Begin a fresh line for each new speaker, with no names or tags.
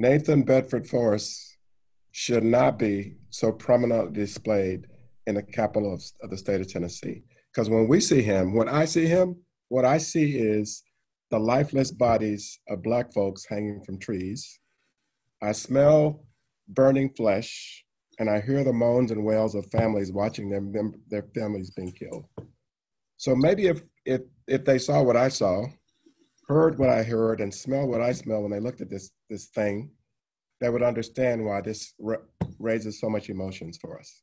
Nathan Bedford Forrest should not be so prominently displayed in the capital of, of the state of Tennessee. Because when we see him, when I see him, what I see is the lifeless bodies of Black folks hanging from trees. I smell burning flesh, and I hear the moans and wails of families watching their, their families being killed. So maybe if, if, if they saw what I saw, heard what I heard, and smelled what I smelled when they looked at this, this thing, they would understand why this raises so much emotions for us.